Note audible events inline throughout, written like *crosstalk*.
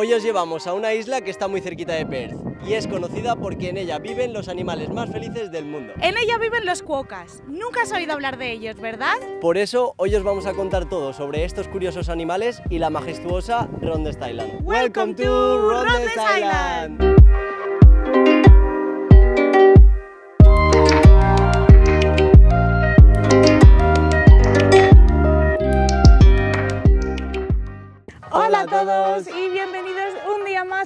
Hoy os llevamos a una isla que está muy cerquita de Perth y es conocida porque en ella viven los animales más felices del mundo. En ella viven los cuocas. Nunca has oído hablar de ellos, ¿verdad? Por eso hoy os vamos a contar todo sobre estos curiosos animales y la majestuosa Rondes Island. Welcome to Rondes Island. Hola a todos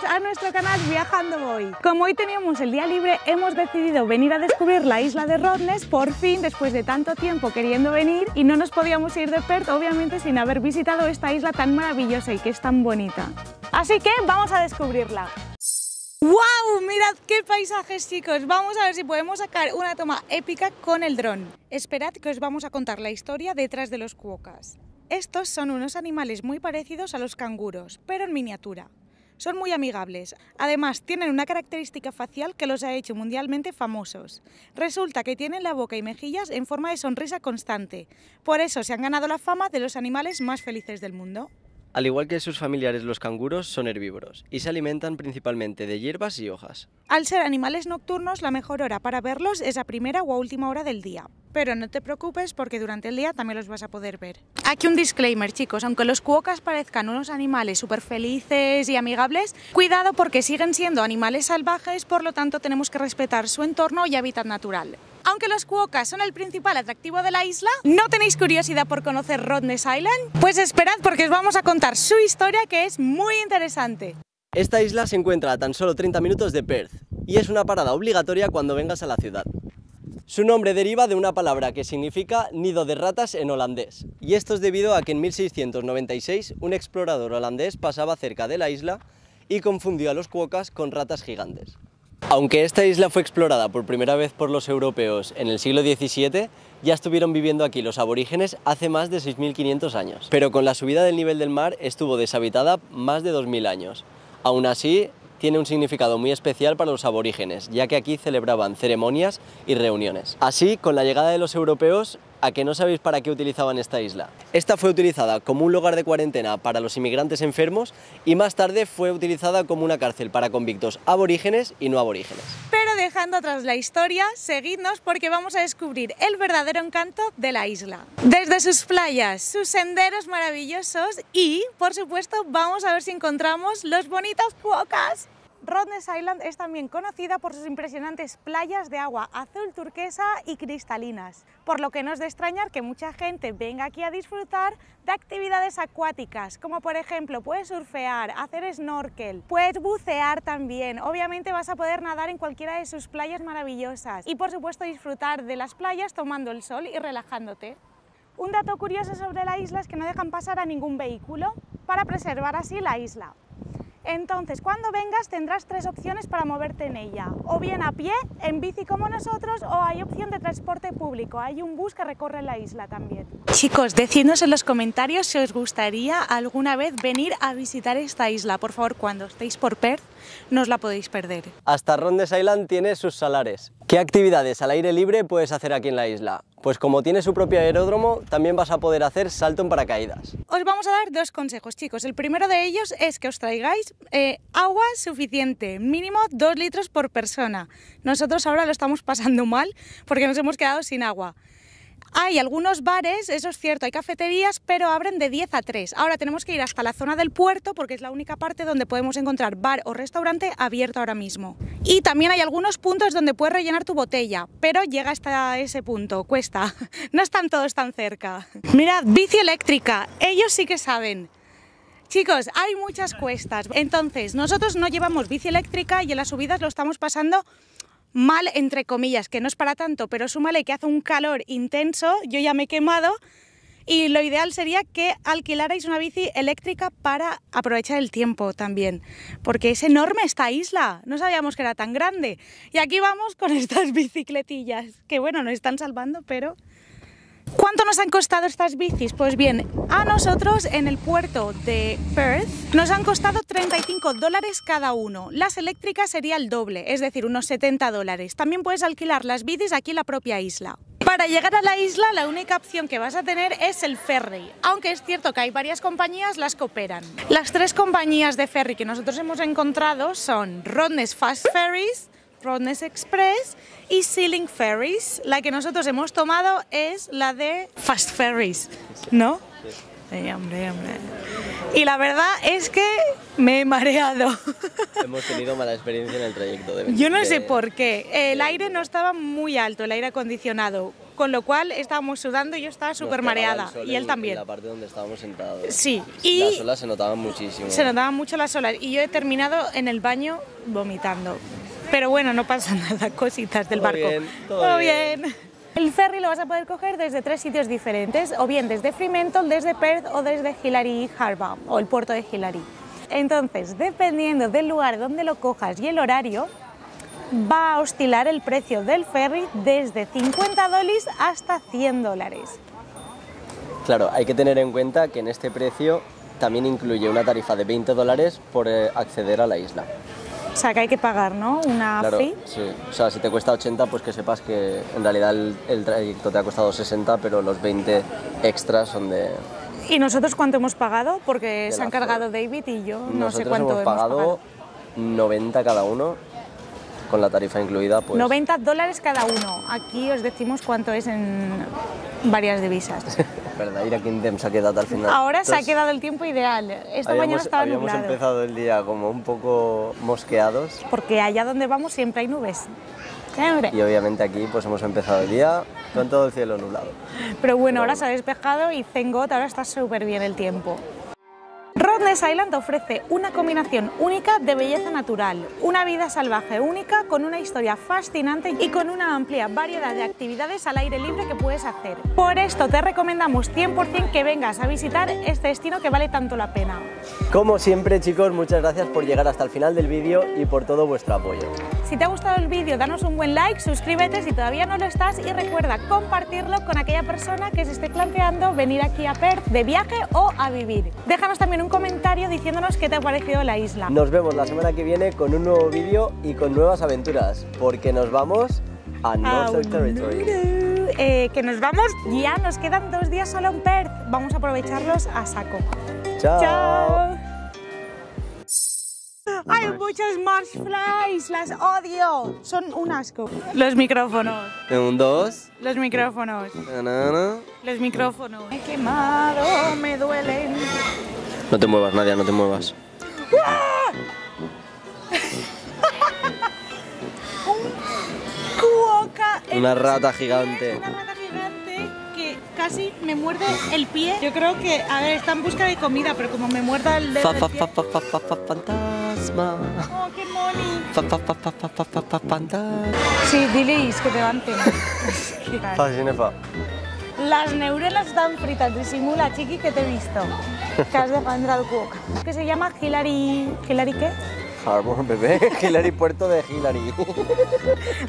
a nuestro canal Viajando Voy. Como hoy teníamos el día libre, hemos decidido venir a descubrir la isla de Rodnes, por fin, después de tanto tiempo queriendo venir, y no nos podíamos ir de Perth, obviamente, sin haber visitado esta isla tan maravillosa y que es tan bonita. Así que vamos a descubrirla. ¡Wow! Mirad qué paisajes, chicos. Vamos a ver si podemos sacar una toma épica con el dron. Esperad que os vamos a contar la historia detrás de los cuocas. Estos son unos animales muy parecidos a los canguros, pero en miniatura. Son muy amigables. Además, tienen una característica facial que los ha hecho mundialmente famosos. Resulta que tienen la boca y mejillas en forma de sonrisa constante. Por eso se han ganado la fama de los animales más felices del mundo. Al igual que sus familiares los canguros, son herbívoros y se alimentan principalmente de hierbas y hojas. Al ser animales nocturnos, la mejor hora para verlos es a primera o a última hora del día. Pero no te preocupes porque durante el día también los vas a poder ver. Aquí un disclaimer, chicos. Aunque los cuocas parezcan unos animales súper felices y amigables, cuidado porque siguen siendo animales salvajes, por lo tanto tenemos que respetar su entorno y hábitat natural. Aunque los cuocas son el principal atractivo de la isla, ¿no tenéis curiosidad por conocer Rodness Island? Pues esperad porque os vamos a contar su historia que es muy interesante. Esta isla se encuentra a tan solo 30 minutos de Perth y es una parada obligatoria cuando vengas a la ciudad. Su nombre deriva de una palabra que significa nido de ratas en holandés, y esto es debido a que en 1696 un explorador holandés pasaba cerca de la isla y confundió a los cuocas con ratas gigantes. Aunque esta isla fue explorada por primera vez por los europeos en el siglo XVII, ya estuvieron viviendo aquí los aborígenes hace más de 6.500 años, pero con la subida del nivel del mar estuvo deshabitada más de 2.000 años. Aún así, tiene un significado muy especial para los aborígenes, ya que aquí celebraban ceremonias y reuniones. Así, con la llegada de los europeos, ¿a que no sabéis para qué utilizaban esta isla? Esta fue utilizada como un lugar de cuarentena para los inmigrantes enfermos y más tarde fue utilizada como una cárcel para convictos aborígenes y no aborígenes. Dejando atrás la historia, seguidnos porque vamos a descubrir el verdadero encanto de la isla. Desde sus playas, sus senderos maravillosos y, por supuesto, vamos a ver si encontramos los bonitos cuocas. Rodness Island es también conocida por sus impresionantes playas de agua azul turquesa y cristalinas, por lo que no es de extrañar que mucha gente venga aquí a disfrutar de actividades acuáticas, como por ejemplo puedes surfear, hacer snorkel, puedes bucear también, obviamente vas a poder nadar en cualquiera de sus playas maravillosas y por supuesto disfrutar de las playas tomando el sol y relajándote. Un dato curioso sobre la isla es que no dejan pasar a ningún vehículo para preservar así la isla. Entonces, cuando vengas tendrás tres opciones para moverte en ella, o bien a pie, en bici como nosotros, o hay opción de transporte público, hay un bus que recorre la isla también. Chicos, decidnos en los comentarios si os gustaría alguna vez venir a visitar esta isla. Por favor, cuando estéis por Perth, no os la podéis perder. Hasta Rondes Island tiene sus salares. ¿Qué actividades al aire libre puedes hacer aquí en la isla? Pues como tiene su propio aeródromo, también vas a poder hacer salto en paracaídas. Os vamos a dar dos consejos, chicos. El primero de ellos es que os traigáis eh, agua suficiente, mínimo dos litros por persona. Nosotros ahora lo estamos pasando mal porque nos hemos quedado sin agua. Hay algunos bares, eso es cierto, hay cafeterías, pero abren de 10 a 3. Ahora tenemos que ir hasta la zona del puerto porque es la única parte donde podemos encontrar bar o restaurante abierto ahora mismo. Y también hay algunos puntos donde puedes rellenar tu botella, pero llega hasta ese punto, cuesta. *laughs* No están todos tan cerca. Mirad, bici eléctrica, ellos sí que saben. Chicos, hay muchas cuestas, entonces nosotros no llevamos bici eléctrica y en las subidas lo estamos pasando mal, entre comillas, que no es para tanto, pero súmale que hace un calor intenso, yo ya me he quemado y lo ideal sería que alquilarais una bici eléctrica para aprovechar el tiempo también, porque es enorme esta isla, no sabíamos que era tan grande. Y aquí vamos con *laughs* estas bicicletillas, que bueno, nos están salvando, pero... ¿Cuánto nos han costado estas bicis? Pues bien, a nosotros en el puerto de Perth nos han costado 35 dólares cada uno. Las eléctricas sería el doble, es decir, unos 70 dólares. También puedes alquilar las bicis aquí en la propia isla. Para llegar a la isla, la única opción que vas a tener es el ferry, aunque es cierto que hay varias compañías las que operan. Las tres compañías de ferry que nosotros hemos encontrado son Rodney's Fast Ferries, Rodney's Express y Sealing Ferries. La que nosotros hemos tomado es la de Fast Ferries, ¿no? Sí, hombre, hombre. Y la verdad es que me he mareado. *laughs* Hemos tenido mala experiencia en el trayecto. De, Yo no sé por qué. El aire no estaba muy alto, el aire acondicionado, con lo cual estábamos sudando y yo estaba súper mareada. Y él en- también. En la parte donde estábamos sentados. Sí, Las y olas se notaban muchísimo. se notaban mucho las olas y yo he terminado en el baño vomitando. Pero bueno, no pasa *laughs* nada, cositas del Todo barco. bien, todo bien. El ferry lo vas a poder coger desde tres sitios diferentes, o bien desde Fremantle, desde Perth o desde Hillary Harbour, o el puerto de Hillary. Entonces, dependiendo del lugar donde lo cojas y el horario, va a oscilar el precio del ferry desde 50 dólares hasta 100 dólares. Claro, hay que tener en cuenta que en este precio también incluye una tarifa de 20 dólares por eh, acceder a la isla. O sea que hay que pagar, ¿no? Una Claro, fee. sí. O sea, si te cuesta 80, pues que sepas que en realidad el, el trayecto te ha costado 60, pero los 20 extras son de... ¿Y nosotros cuánto hemos pagado? Porque se han cargado David y yo no Nosotros sé cuánto hemos pagado 90 cada uno, con la tarifa incluida, pues... 90 dólares cada uno. Aquí os decimos cuánto es en varias divisas. *laughs* Verdad, mira qué intensa se ha quedado al final. Ahora se ha quedado el tiempo ideal. Esta mañana habíamos, estaba habíamos nublado. empezado el día como un poco mosqueados Porque allá donde vamos siempre hay nubes. Siempre. y obviamente aquí pues hemos empezado el día con todo el cielo nublado. Pero bueno, Pero ahora bueno. se ha despejado y Zengot ahora está súper bien el tiempo. Rodney's Island ofrece una combinación única de belleza natural, una vida salvaje única con una historia fascinante y con una amplia variedad de actividades al aire libre que puedes hacer. Por esto te recomendamos 100% que vengas a visitar este destino que vale tanto la pena. Como siempre chicos, muchas gracias por llegar hasta el final del vídeo y por todo vuestro apoyo. Si te ha gustado el vídeo, danos un buen like, suscríbete si todavía no lo estás y recuerda compartirlo con aquella persona que se esté planteando venir aquí a Perth de viaje o a vivir. Déjanos también un comentario diciéndonos qué te ha parecido la isla. Nos vemos la semana que viene con un nuevo vídeo y con nuevas aventuras, porque nos vamos a Northern Territory. Eh, que nos vamos ya, nos quedan dos días solo en Perth. Vamos a aprovecharlos a saco. Chao. Chao. Hay muchos marshflies, las odio. Son un asco. Los micrófonos, Un, dos. los micrófonos, Na, na, na. los micrófonos. Me he quemado, me duelen. No te muevas, Nadia, no te muevas. Cuoca. en Una rata pies, gigante. Una rata gigante que casi me muerde el pie. Yo creo que, a ver, está en busca de comida, pero como me muerda el dedo Fa, del fa, pie... fa, fa, fa, fa, fa, fantasma. Oh, qué moni. Sí, dileis que te van *laughs* Facinefa. Les neurones estan frites. Dissimula, xiqui, que t'he visto. Que has de prendre el cuc. Que se llama Hillary... ¿Hillary qué? Harbor, bebé. *laughs* Hillary Puerto de Hillary. *laughs*